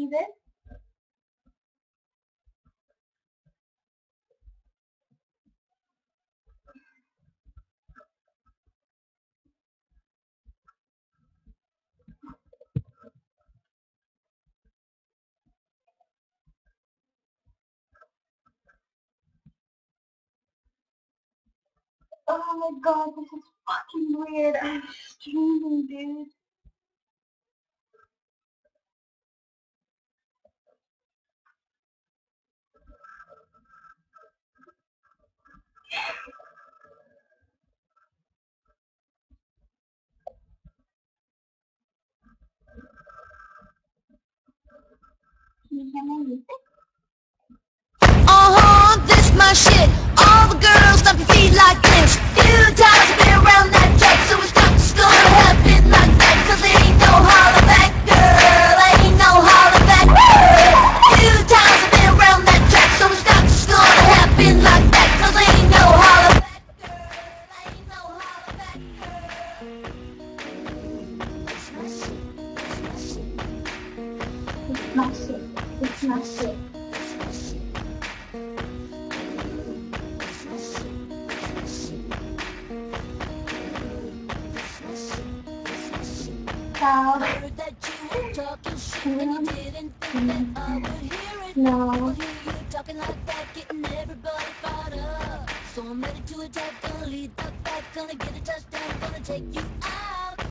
see this? Oh my god, this is fucking weird. I'm streaming, dude. Uh-huh, this my shit. All the girls stomp your feet like this. Few times I've been around that track, so it's not just gonna happen like that. Cause there ain't no holler back, girl. Ain't no holler back, girl. Few times I've been around that track, so it's not just gonna happen like that. Cause ain't no holler back, girl. Ain't no holler back, girl. It's my shit. It's my shit. It's my shit. It's not safe. So, no. no. So I'm ready to attack, gonna lead the fight, gonna get a touchdown, gonna take you out.